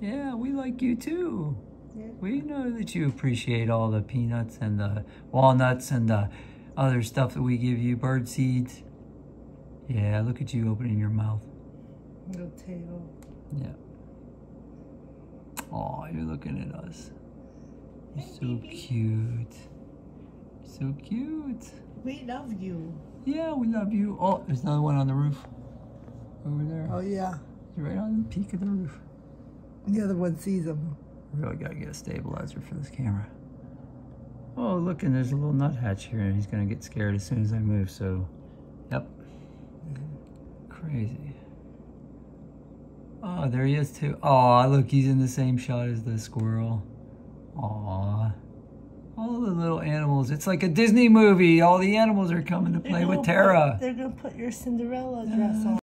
Yeah, we like you too. Yeah. We know that you appreciate all the peanuts and the walnuts and the other stuff that we give you, bird seeds. Yeah, look at you opening your mouth. Little tail. Yeah. Oh, you're looking at us. You're so cute. So cute. We love you. Yeah, we love you. Oh, there's another one on the roof. Over there. Oh yeah. He's right on the peak of the roof. The other one sees them. Really gotta get a stabilizer for this camera. Oh, look, and there's a little nuthatch here, and he's gonna get scared as soon as I move, so, yep. Crazy. Oh, there he is too. Oh, look, he's in the same shot as the squirrel. Aw. All the little animals. It's like a Disney movie. All the animals are coming to play with Tara. They're gonna put your Cinderella dress on.